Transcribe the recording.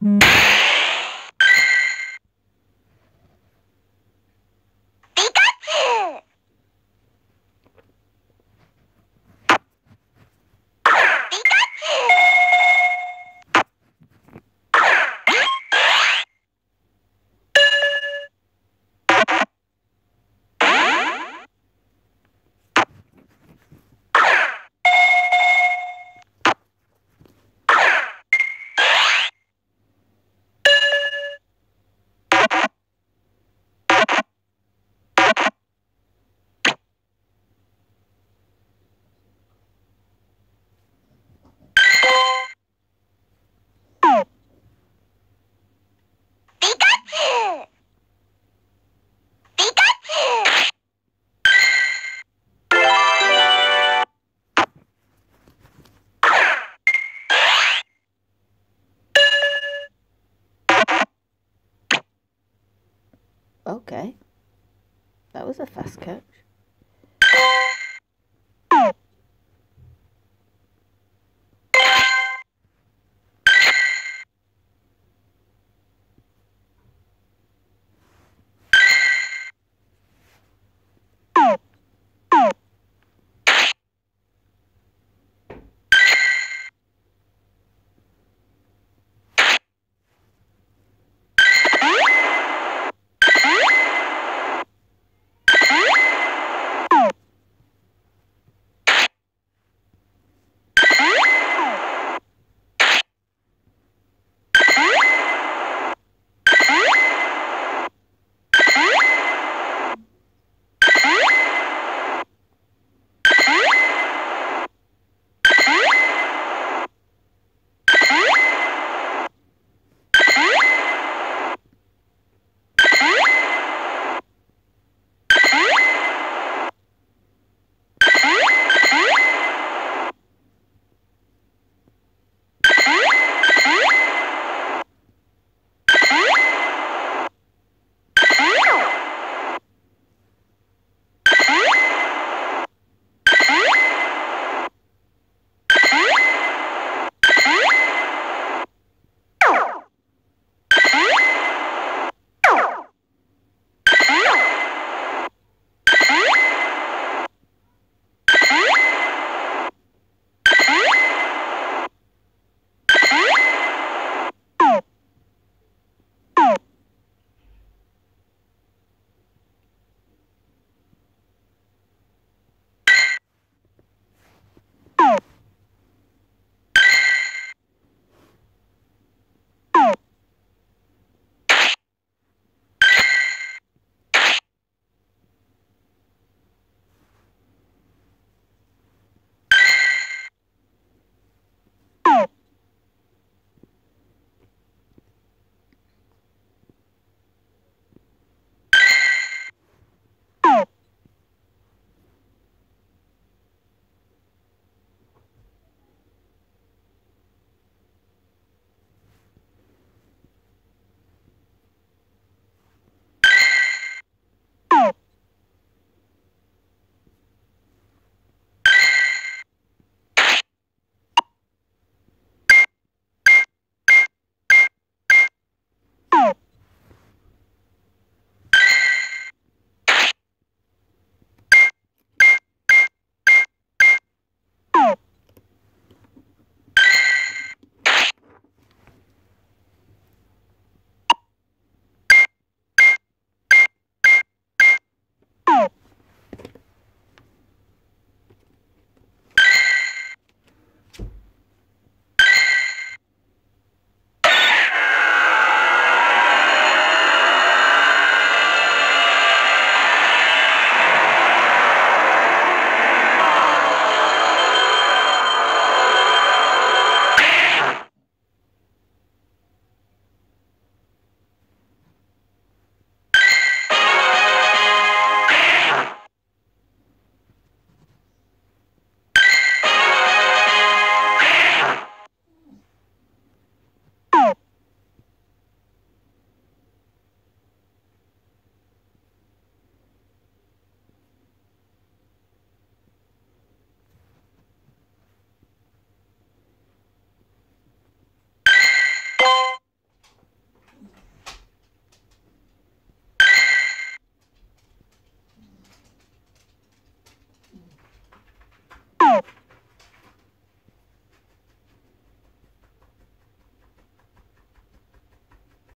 Mm-hmm. Okay. That was a fast catch.